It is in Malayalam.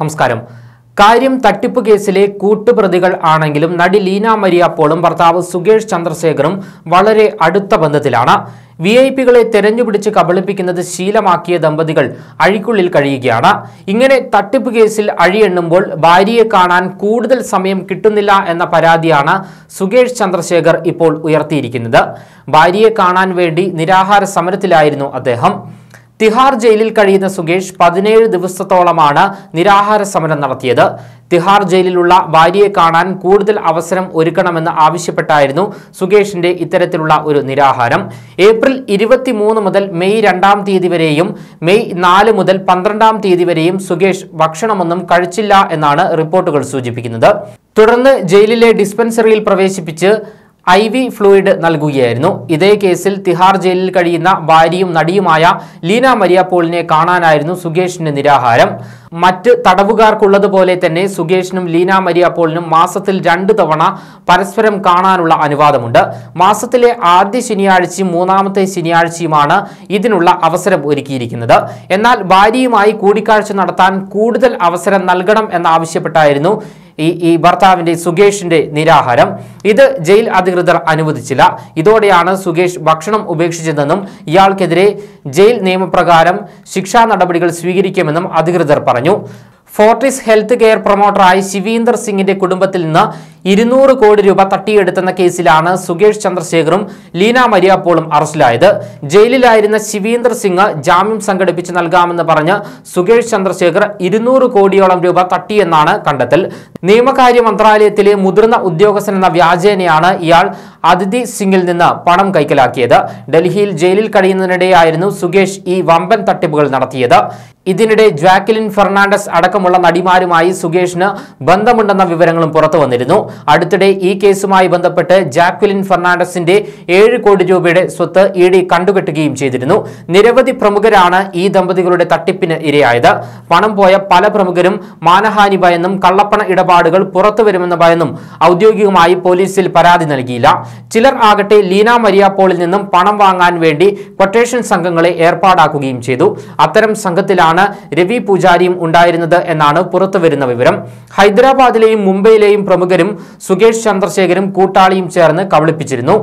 നമസ്കാരം. കാര്യം തട്ടിപ്പ് കേസിലെ കൂട്ടുപ്രതികൾ ആണെങ്കിലും നടി ലീന മരിയ പോളും ഭർത്താവ് സുകേഷ് ചന്ദ്രശേഖറും വളരെ അടുത്ത ബന്ധത്തിലാണ്. വി ഐ പികളെ തെരഞ്ഞുപിടിച്ച് കബളിപ്പിക്കുന്നത് ശീലമാക്കിയ ദമ്പതികൾ അഴിക്കുള്ളിൽ കഴിയുകയാണ്. ഇങ്ങനെ തട്ടിപ്പ് കേസിൽ അഴിയെണ്ണുമ്പോൾ ഭാര്യയെ കാണാൻ കൂടുതൽ സമയം കിട്ടുന്നില്ല എന്ന പരാതിയാണ് സുകേഷ് ചന്ദ്രശേഖർ ഇപ്പോൾ ഉയർത്തിയിരിക്കുന്നത്. ഭാര്യയെ കാണാൻ വേണ്ടി നിരാഹാര സമരത്തിലായിരുന്നു അദ്ദേഹം. തിഹാർ ജയിലിൽ കഴിയുന്ന സുകേഷ് പതിനേഴ് ദിവസത്തോളമാണ് നിരാഹാര സമരം നടത്തിയത്. തിഹാർ ജയിലിലുള്ള ഭാര്യയെ കാണാൻ കൂടുതൽ അവസരം ഒരുക്കണമെന്ന് ആവശ്യപ്പെട്ടായിരുന്നു സുകേഷിന്റെ ഇത്തരത്തിലുള്ള ഒരു നിരാഹാരം. ഏപ്രിൽ ഇരുപത്തിമൂന്ന് മുതൽ മെയ് രണ്ടാം തീയതി വരെയും മെയ് നാല് മുതൽ പന്ത്രണ്ടാം തീയതി വരെയും സുകേഷ് ഭക്ഷണമൊന്നും കഴിച്ചില്ല എന്നാണ് റിപ്പോർട്ടുകൾ സൂചിപ്പിക്കുന്നത്. തുടർന്ന് ജയിലിലെ ഡിസ്പെൻസറിയിൽ പ്രവേശിപ്പിച്ച് ഐ വി ഫ്ലൂയിഡ് നൽകുകയായിരുന്നു. ഇതേ കേസിൽ തിഹാർ ജയിലിൽ കഴിയുന്ന ഭാര്യയും നടിയുമായ ലീന മരിയ പോളിനെ കാണാനായിരുന്നു സുഗേഷിന്റെ നിരാഹാരം. മറ്റ് തടവുകാർക്കുള്ളതുപോലെ തന്നെ സുകേഷിനും ലീന മരിയ പോളിനും മാസത്തിൽ രണ്ട് തവണ പരസ്പരം കാണാനുള്ള അനുവാദമുണ്ട്. മാസത്തിലെ ആദ്യ ശനിയാഴ്ചയും മൂന്നാമത്തെ ശനിയാഴ്ചയുമാണ് ഇതിനുള്ള അവസരം ഒരുക്കിയിരിക്കുന്നത്. എന്നാൽ ഭാര്യയുമായി കൂടിക്കാഴ്ച നടത്താൻ കൂടുതൽ അവസരം നൽകണം എന്നാവശ്യപ്പെട്ടായിരുന്നു ഈ ഈ ഭർത്താവിന്റെ സുകേഷിന്റെ നിരാഹാരം. ഇത് ജയിൽ അധികൃതർ അനുവദിച്ചില്ല. ഇതോടെയാണ് സുകേഷ് ഭക്ഷണം ഉപേക്ഷിച്ചതെന്നും ഇയാൾക്കെതിരെ ജയിൽ നിയമപ്രകാരം ശിക്ഷാ നടപടികൾ സ്വീകരിക്കുമെന്നും അധികൃതർ പറഞ്ഞു. ഫോർട്ടിസ് ഹെൽത്ത് കെയർ പ്രൊമോട്ടറായി ശിവീന്ദർ സിംഗിന്റെ കുടുംബത്തിൽ നിന്ന് ഇരുന്നൂറ് കോടി രൂപ തട്ടിയെടുത്തെന്ന കേസിലാണ് സുകേഷ് ചന്ദ്രശേഖറും ലീന മരിയാപ്പോളും അറസ്റ്റിലായത്. ജയിലിലായിരുന്ന ശിവീന്ദർ സിംഗ് ജാമ്യം സംഘടിപ്പിച്ച് നൽകാമെന്ന് പറഞ്ഞ് സുകേഷ് ചന്ദ്രശേഖർ ഇരുന്നൂറ് കോടിയോളം രൂപ തട്ടിയെന്നാണ് കണ്ടെത്തൽ. നിയമകാര്യ മന്ത്രാലയത്തിലെ മുതിർന്ന ഉദ്യോഗസ്ഥൻ എന്ന വ്യാജേനയാണ് ഇയാൾ അതിഥി സിംഗിൽ നിന്ന് പണം കൈക്കലാക്കിയത്. ഡൽഹിയിൽ ജയിലിൽ കഴിയുന്നതിനിടെയായിരുന്നു സുകേഷ് ഈ വമ്പൻ തട്ടിപ്പുകൾ നടത്തിയത്. ഇതിനിടെ ജാക്ലിൻ ഫെർണാണ്ടസ് അടക്കമുള്ള നടിമാരുമായി സുകേഷിന് ബന്ധമുണ്ടെന്ന വിവരങ്ങളും പുറത്തു വന്നിരുന്നു. അടുത്തിടെ ഈ കേസുമായി ബന്ധപ്പെട്ട് ജാക്വിലിൻ ഫെർണാണ്ടസിന്റെ ഏഴ് കോടി രൂപയുടെ സ്വത്ത് ഇ ഡി കണ്ടുകെട്ടുകയും ചെയ്തിരുന്നു. നിരവധി പ്രമുഖരാണ് ഈ ദമ്പതികളുടെ തട്ടിപ്പിന് ഇരയായത്. പണം പോയ പല പ്രമുഖരും മാനഹാനി ഭയന്നും കള്ളപ്പണ ഇടപാടുകൾ പുറത്തുവരുമെന്ന് ഭയന്നും ഔദ്യോഗികമായി പോലീസിൽ പരാതി നൽകിയില്ല. ചിലർ ആകട്ടെ ലീന മരിയ പോളിൽ നിന്നും പണം വാങ്ങാൻ വേണ്ടി കൊട്ടേഷൻ സംഘങ്ങളെ ഏർപ്പാടാക്കുകയും ചെയ്തു. അത്തരം സംഘത്തിലാണ് രവി പൂജാരിയും ഉണ്ടായിരുന്നത് എന്നാണ് പുറത്തുവരുന്ന വിവരം. ഹൈദരാബാദിലെയും മുംബൈയിലെയും പ്രമുഖരും സുകേഷ് ചന്ദ്രശേഖരും കൂട്ടാളിയും ചേർന്ന് കബളിപ്പിച്ചിരുന്നു.